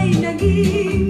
ay naging